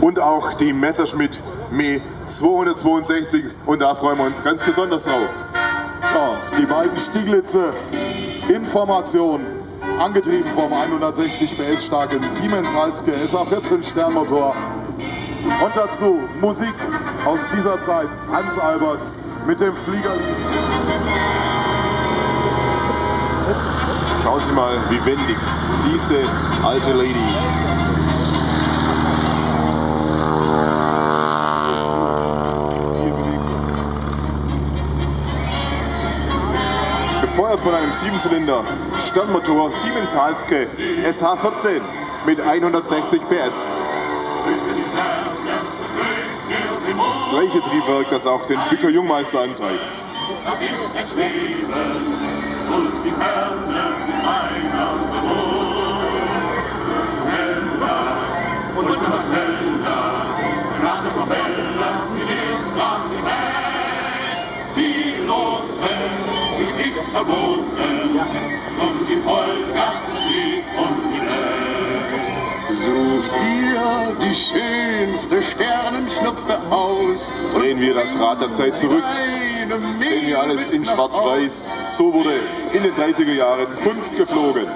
und auch die Messerschmitt Me 262 und da freuen wir uns ganz besonders drauf. Ja, die beiden Stieglitze in Formation, angetrieben vom 160 PS starken Siemens Halske SA14 Sternmotor. Und dazu Musik aus dieser Zeit, Hans Albers mit dem Fliegerlied. Schauen Sie mal, wie wendig diese alte Lady Befeuert von einem 7-Zylinder Sternmotor Siemens Halske SH14 mit 160 PS. Das gleiche Triebwerk, das auch den Bücker Jungmeister antreibt. Verboten und die Vollgasmusik und die Sucht ihr die schönste Sternenschnupfe aus. Drehen wir das Rad der Zeit zurück, sehen wir alles in Schwarz-Weiß. So wurde in den 30er Jahren Kunst geflogen.